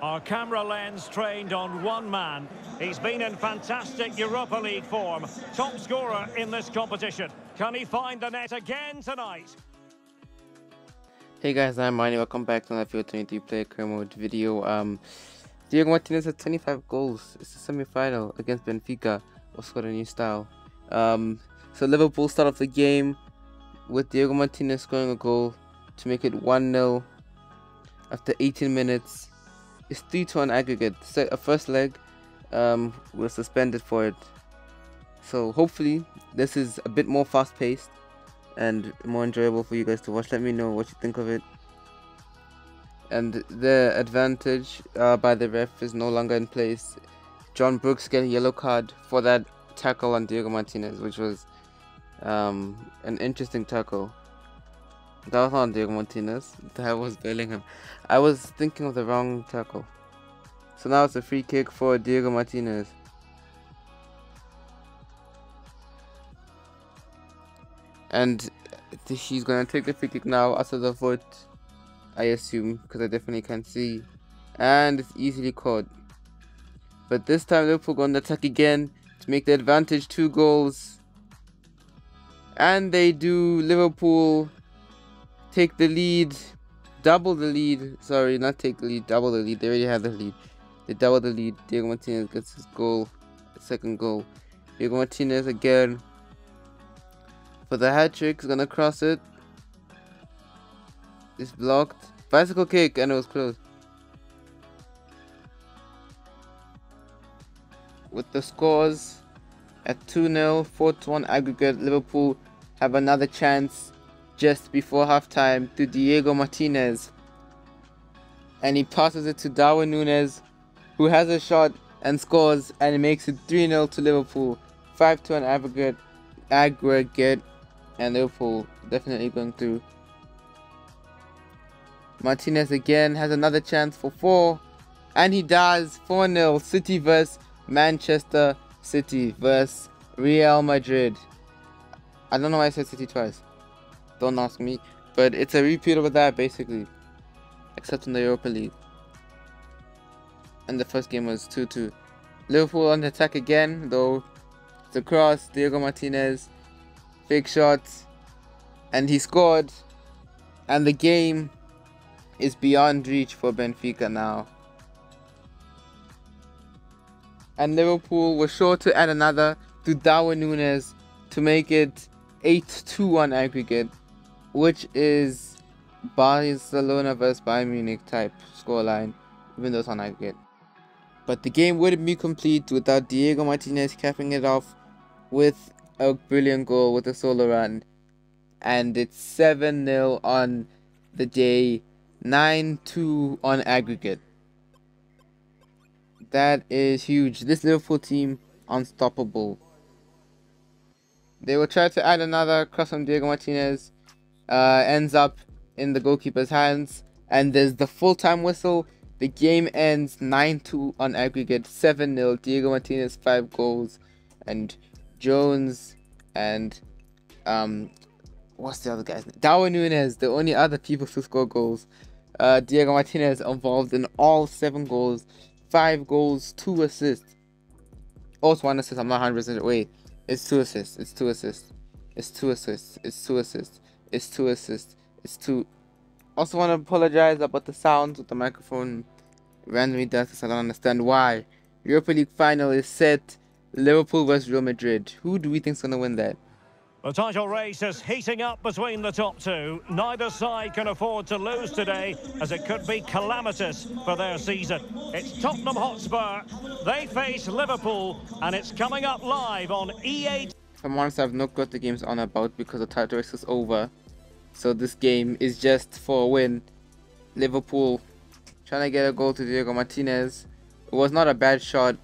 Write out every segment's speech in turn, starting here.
Our camera lens trained on one man. He's been in fantastic Europa League form. Top scorer in this competition. Can he find the net again tonight? Hey guys, I'm Ronny. Welcome back to another FIFA 23 player career mode video. Um, Diego Martinez had 25 goals. It's the semi-final against Benfica. Also got a new style. Um, so Liverpool start off the game with Diego Martinez scoring a goal to make it 1-0 after 18 minutes. It's 3 to on aggregate. So a first leg um, was suspended for it. So hopefully this is a bit more fast paced and more enjoyable for you guys to watch. Let me know what you think of it. And the advantage uh, by the ref is no longer in place. John Brooks get a yellow card for that tackle on Diego Martinez, which was um, an interesting tackle. That was not Diego Martinez. That was Bellingham. I was thinking of the wrong tackle. So now it's a free kick for Diego Martinez. And he's gonna take the free kick now after the foot. I assume because I definitely can't see. And it's easily caught. But this time Liverpool going to attack again to make the advantage two goals. And they do Liverpool take the lead, double the lead. Sorry, not take the lead, double the lead. They already have the lead. They double the lead. Diego Martinez gets his goal, second goal. Diego Martinez again for the hat trick. He's gonna cross it. It's blocked. Bicycle kick, and it was close. With the scores at 2 0, 4 1 aggregate, Liverpool have another chance just before halftime to Diego Martinez. And he passes it to Darwin Nunez, who has a shot and scores, and it makes it 3 0 to Liverpool. 5 to an aggregate, aggregate, and Liverpool definitely going through. Martinez again has another chance for 4, and he does 4 0 City vs Manchester City vs Real Madrid. I don't know why I said City twice. Don't ask me. But it's a repeat of that basically. Except in the Europa League. And the first game was 2-2. Liverpool on the attack again, though. It's a cross, Diego Martinez. Big shots. And he scored. And the game is beyond reach for Benfica now. And Liverpool was sure to add another to Darwin Nunez to make it 8-2 on aggregate which is Barcelona vs Bayern Munich type scoreline, even though it's on aggregate. But the game wouldn't be complete without Diego Martinez capping it off with a brilliant goal with a solo run. And it's 7 0 on the day, 9 2 on aggregate. That is huge. This Liverpool team, unstoppable. They will try to add another cross from Diego Martinez uh, ends up in the goalkeeper's hands, and there's the full time whistle. The game ends 9 2 on aggregate, 7 0. Diego Martinez, 5 goals, and Jones and um, what's the other guy's name? Darwin Nunez, the only other people to score goals. Uh, Diego Martinez involved in all 7 goals, 5 goals, 2 assists. Also, 1 assist, I'm not 100% wait. It's 2 assists, it's 2 assists, it's 2 assists, it's 2 assists. It's to assist. It's to Also want to apologize about the sounds with the microphone randomly does this. I don't understand why. Europa League final is set. Liverpool vs Real Madrid. Who do we think is going to win that? The title race is heating up between the top two. Neither side can afford to lose today, as it could be calamitous for their season. It's Tottenham Hotspur. They face Liverpool, and it's coming up live on EA. If I'm honest, I've not got the games on about because the title race is over. So this game is just for a win. Liverpool trying to get a goal to Diego Martinez. It was not a bad shot.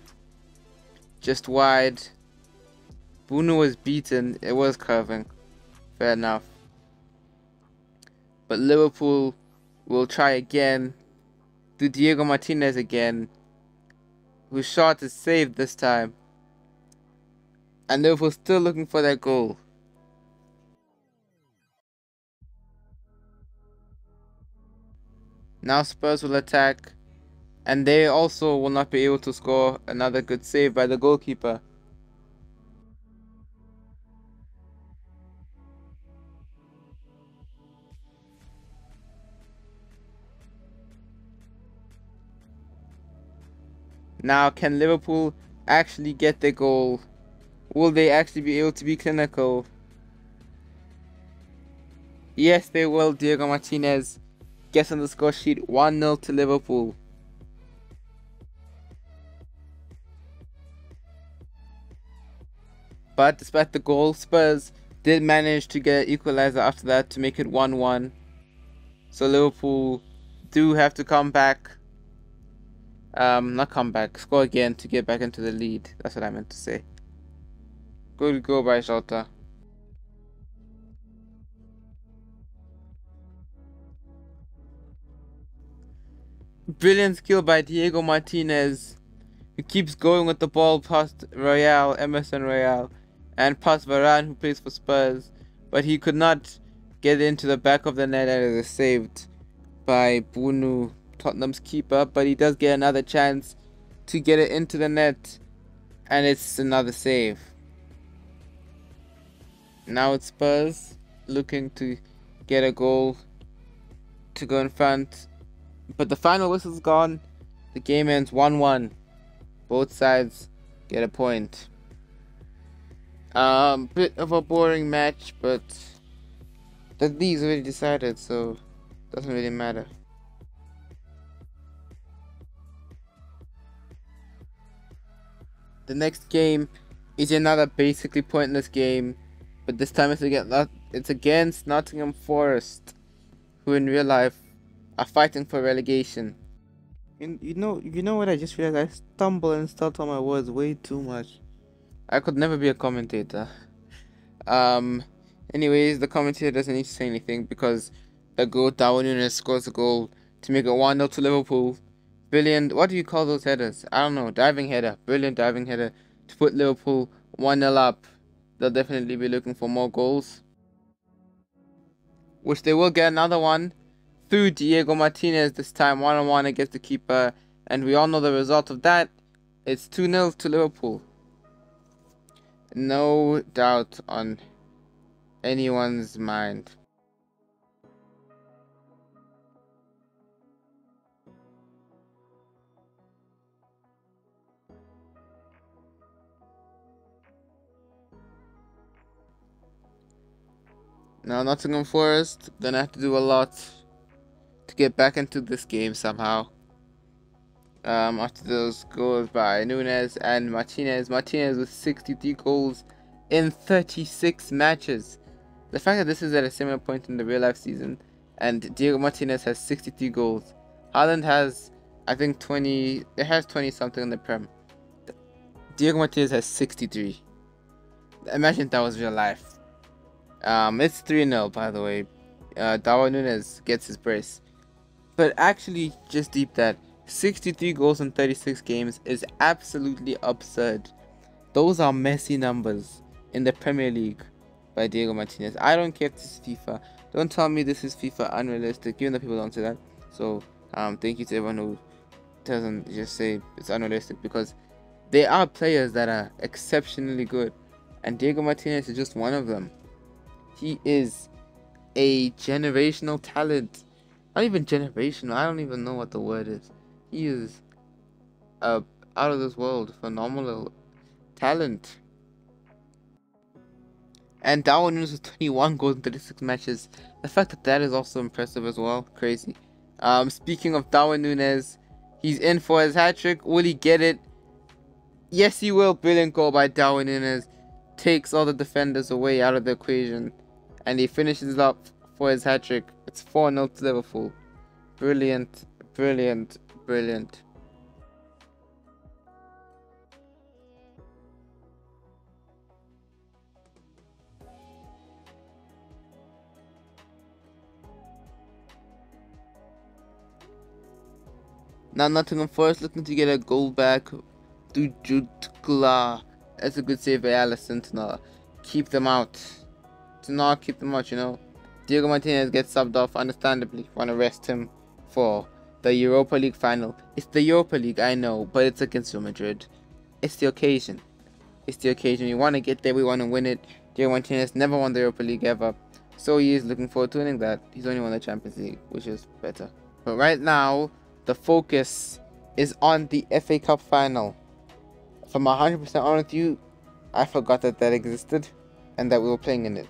Just wide. Bruno was beaten. It was curving. Fair enough. But Liverpool will try again. To Diego Martinez again. Whose shot is saved this time and Liverpool still looking for that goal. Now Spurs will attack And they also will not be able to score another good save by the goalkeeper. Now, can Liverpool actually get the goal? Will they actually be able to be clinical? Yes, they will. Diego Martinez gets on the score sheet 1 0 to Liverpool. But despite the goal, Spurs did manage to get an equalizer after that to make it 1 1. So Liverpool do have to come back um, not come back, score again to get back into the lead. That's what I meant to say. Good by Jota. Brilliant skill by Diego Martinez, who keeps going with the ball past Royal, Emerson Royal, and past Varane, who plays for Spurs, but he could not get into the back of the net and it was saved by Bunu Tottenham's keeper, but he does get another chance to get it into the net, and it's another save. Now it's Spurs looking to get a goal to go in front, but the final whistle's gone. The game ends 1 1. Both sides get a point. Um, bit of a boring match, but the league's already decided, so doesn't really matter. The next game is another basically pointless game, but this time it's against it's against Nottingham Forest, who in real life are fighting for relegation. You, you know you know what I just realized? I stumble and stutter my words way too much. I could never be a commentator. Um. Anyways, the commentator doesn't need to say anything because the goal Darwin Núñez scores a goal to make it 1 0 to Liverpool Brilliant. What do you call those headers? I don't know. Diving header. Brilliant diving header to put Liverpool 1 0 up. They'll definitely be looking for more goals. Which they will get another one through Diego Martinez this time, one on one against the keeper. And we all know the result of that. It's 2 0 to Liverpool. No doubt on anyone's mind. Now Nottingham Forest gonna have to do a lot to get back into this game somehow. Um, after those goals by Núñez and Martinez. Martinez with 63 goals in 36 matches. The fact that this is at a similar point in the real life season and Diego Martinez has 63 goals. Haaland has, I think, 20, it has 20 something in the Prem. Diego Martinez has 63. Imagine that was real life. Um, it's 3 0, by the way. Uh, Darwin Núñez gets his brace. But actually, just deep that 63 goals in 36 games is absolutely absurd. Those are Messi numbers in the Premier League by Diego Martinez. I don't care if this is FIFA. Don't tell me this is FIFA unrealistic, even though people don't say that. So, um, thank you to everyone who doesn't just say it's unrealistic because there are players that are exceptionally good, and Diego Martinez is just one of them. He is a generational talent. Not even generational. I don't even know what the word is. He is a out of this world phenomenal talent. And Darwin Nunez with 21 goals in 36 matches. The fact that that is also impressive as well. Crazy. Um, speaking of Darwin Nunez, he's in for his hat trick. Will he get it? Yes, he will. Brilliant goal by Darwin Nunez. Takes all the defenders away out of the equation and he finishes up for his hat trick. It's 4 0 to Liverpool. Brilliant, brilliant, brilliant. Now Nottingham Forest looking to get a goal back Jutgla. That's a good save by Alisson to keep them out to not keep them much, you know. Diego Martinez gets subbed off, understandably. Want to rest him for the Europa League final. It's the Europa League, I know, but it's against Real Madrid. It's the occasion. It's the occasion. We want to get there. We want to win it. Diego Martinez never won the Europa League ever. So he is looking forward to winning that. He's only won the Champions League, which is better. But right now, the focus is on the FA Cup final. If I'm 100% honest with you, I forgot that that existed and that we were playing in it.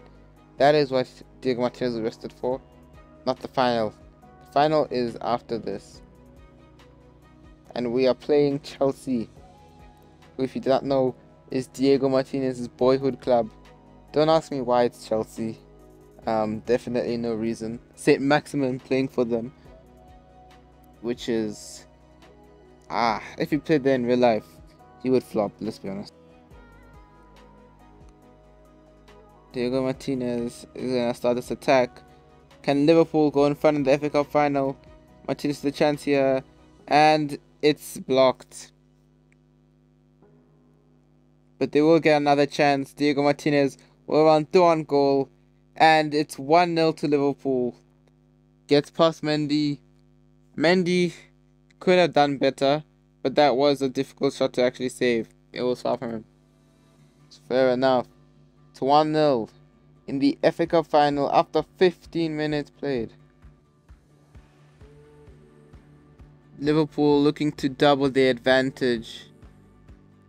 That is what Diego Martinez was arrested for, not the final. The final is after this. And we are playing Chelsea, who, if you do not know, is Diego Martinez's boyhood club. Don't ask me why it's Chelsea. Um, definitely no reason. St. Maximin playing for them, which is ah, if he played there in real life, he would flop. Let's be honest. Diego Martinez is gonna start this attack. Can Liverpool go in front in the FA Cup final? Martinez the chance here, and it's blocked. But they will get another chance. Diego Martinez will run through on goal, and it's 1 0 to Liverpool. Gets past Mendy. Mendy could have done better, but that was a difficult shot to actually save. It was far from him. It's fair enough. It's 1 0 in the FA Cup final after 15 minutes played. Liverpool looking to double their advantage.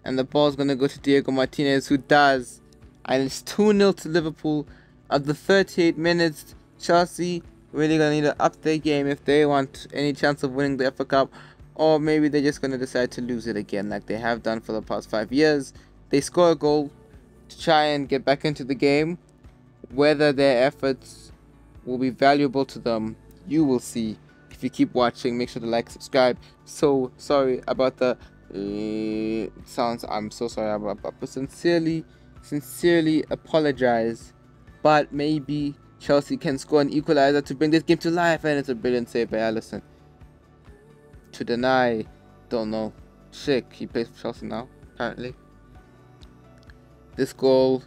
And the ball's going to go to Diego Martinez, who does. And it's 2 0 to Liverpool. At the 38 minutes, Chelsea really going to need to up their game if they want any chance of winning the FA Cup. Or maybe they're just going to decide to lose it again, like they have done for the past five years. They score a goal, to try and get back into the game. Whether their efforts will be valuable to them, you will see. If you keep watching, make sure to like, subscribe. So sorry about the uh, sounds. I'm so sorry about, that. but sincerely, sincerely apologize. But maybe Chelsea can score an equalizer to bring this game to life, and it's a brilliant save by Alisson. To deny, don't know. Schick, he plays for Chelsea now, apparently. This goal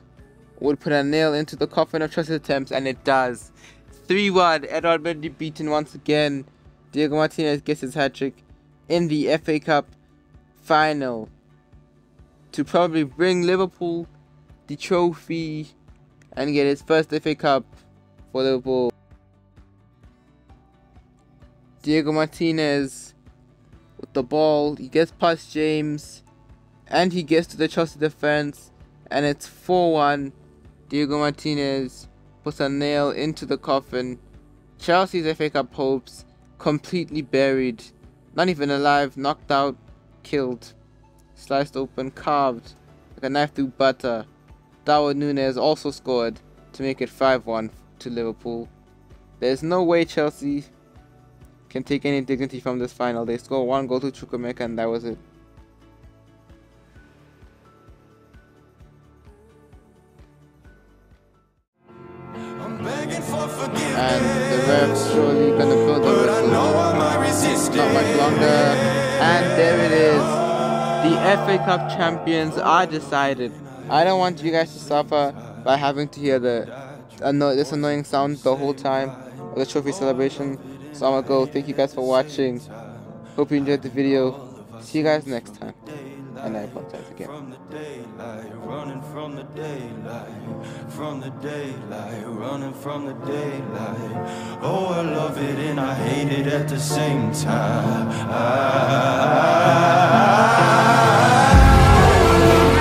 would put a nail into the coffin of Chelsea's attempts, and it does. 3 1, Edouard Mendy beaten once again. Diego Martinez gets his hat trick in the FA Cup final to probably bring Liverpool the trophy and get his first FA Cup for Liverpool. Diego Martinez with the ball, he gets past James and he gets to the Chelsea defense and it's 4 1. Diego Martinez puts a nail into the coffin. Chelsea's FA Cup hopes completely buried. Not even alive, knocked out, killed. Sliced open, carved like a knife through butter. Darwin Nunez also scored to make it 5 1 to Liverpool. There's no way Chelsea can take any dignity from this final. They score one goal to Chukwuemeka and that was it. And the refs surely gonna blow the whistle. Not much longer, and there it is. The FA Cup champions are decided. I don't want you guys to suffer by having to hear the anno this annoying sound the whole time of the trophy celebration. So I'm gonna go. Thank you guys for watching. Hope you enjoyed the video. See you guys next time. And I apologize again from the daylight, from the daylight, running from the daylight. Oh, I love it and I hate it at the same time. I, I, I,